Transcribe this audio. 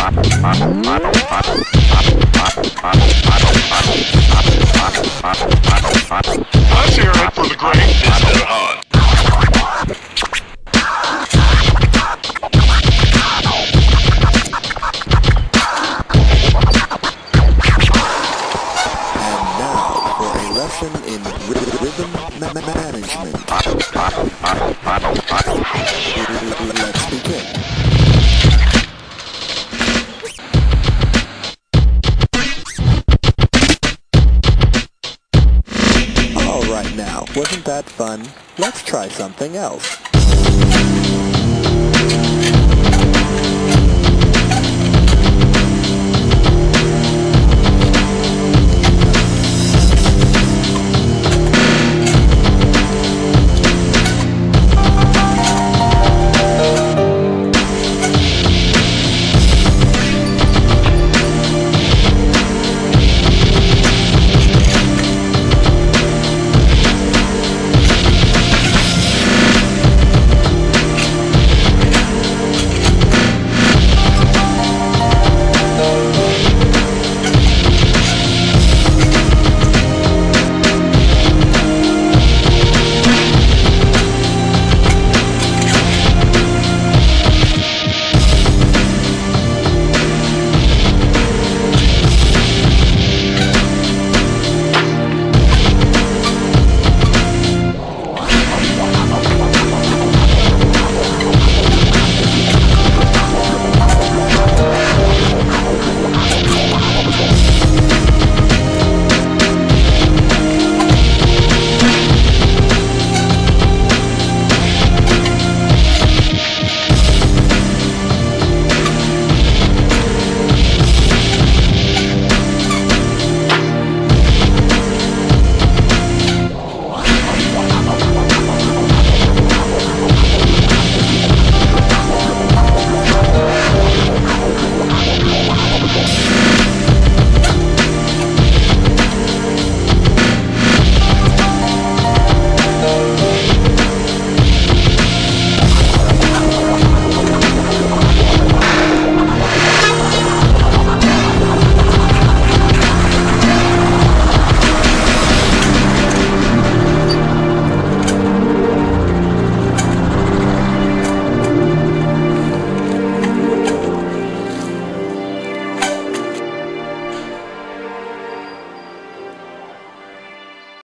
Let's hear for the lesson in rhythm ma- ma- management. Wasn't that fun? Let's try something else.